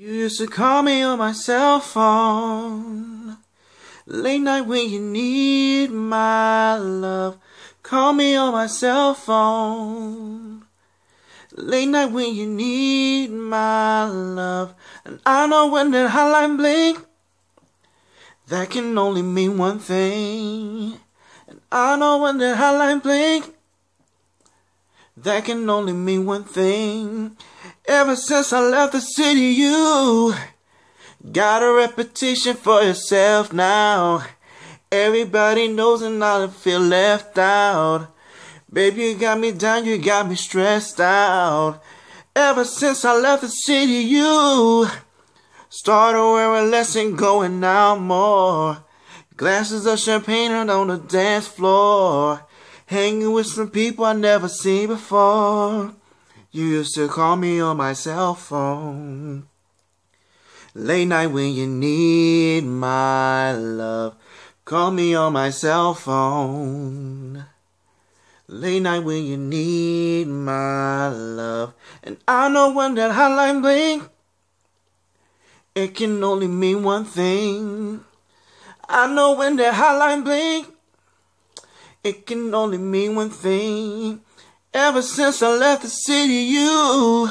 You used to call me on my cell phone. Late night when you need my love. Call me on my cell phone. Late night when you need my love. And I know when that hotline bling. That can only mean one thing. And I know when that hotline bling. That can only mean one thing. Ever since I left the city, you got a reputation for yourself now. Everybody knows and I feel left out. Baby, you got me down, you got me stressed out. Ever since I left the city, you started wearing less and going out more. Glasses of champagne on the dance floor. Hanging with some people I never seen before. You used to call me on my cell phone. Late night when you need my love. Call me on my cell phone. Late night when you need my love. And I know when that hotline bling, it can only mean one thing. I know when that hotline bling, it can only mean one thing. Ever since I left the city, you